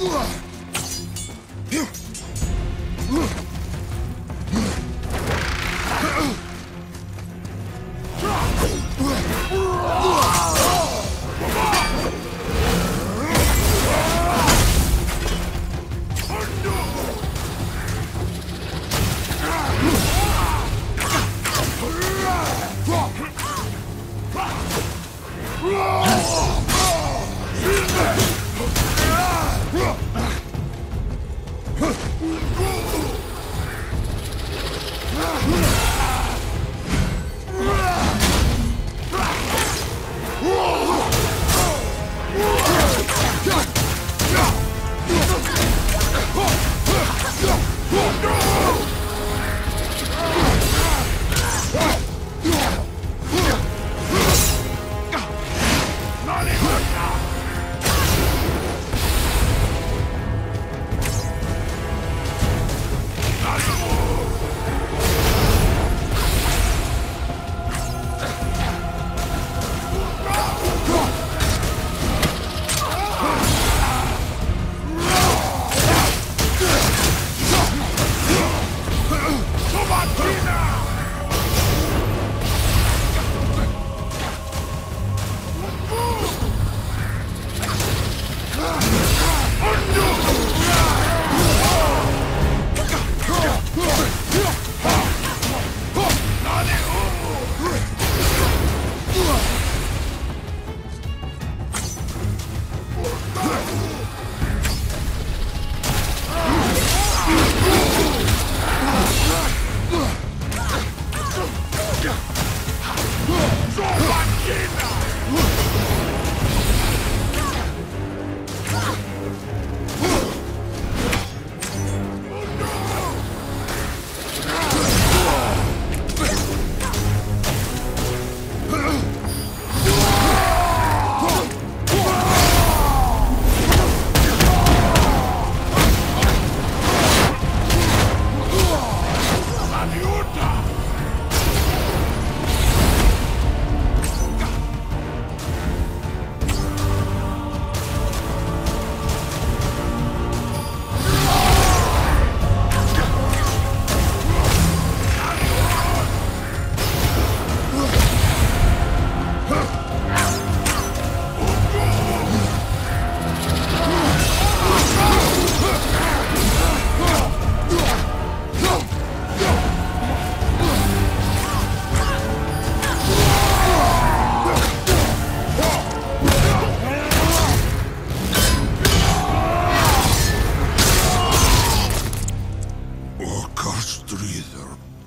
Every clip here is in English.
Roar!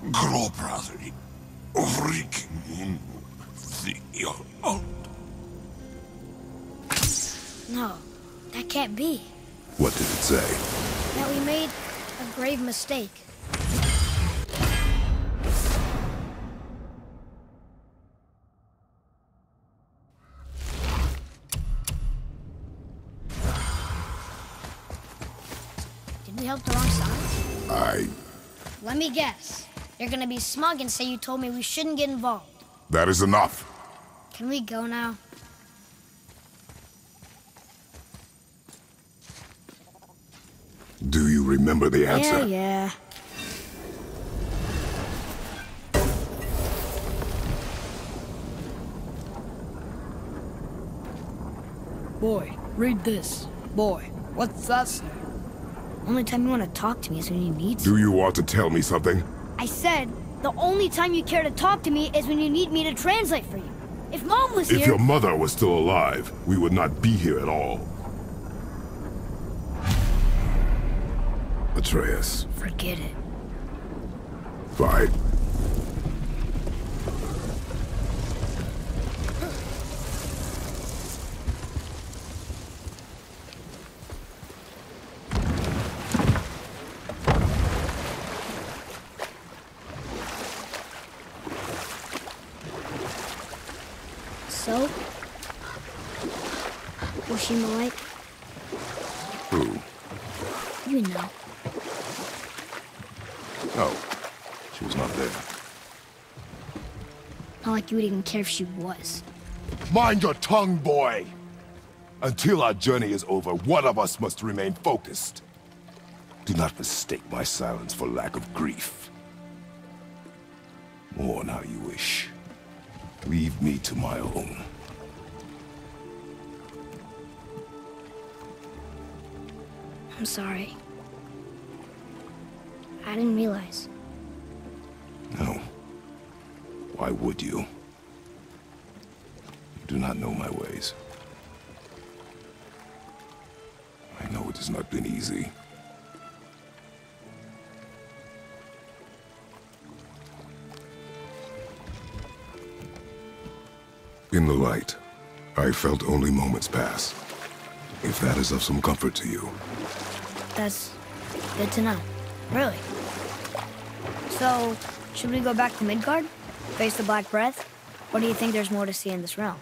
Brother, gråbrother, freaking the old. No, that can't be. What did it say? That we made a grave mistake. Did we help the wrong side? I... Let me guess. You're gonna be smug and say you told me we shouldn't get involved. That is enough. Can we go now? Do you remember the answer? Yeah, yeah. Boy, read this. Boy, what's that say? Only time you want to talk to me is when you need to. Do you want to tell me something? I said, the only time you care to talk to me is when you need me to translate for you. If Mom was If here... If your mother was still alive, we would not be here at all. Atreus. Forget it. Fine. So? Was she Malite? Who? You know. No. She was not there. Not like you would even care if she was. Mind your tongue, boy! Until our journey is over, one of us must remain focused. Do not mistake my silence for lack of grief. Mourn how you wish. Leave me to my own. I'm sorry. I didn't realize. No. Why would you? You do not know my ways. I know it has not been easy. In the light, I felt only moments pass. If that is of some comfort to you. That's good to know. Really. So, should we go back to Midgard? Face the Black Breath? Or do you think there's more to see in this realm?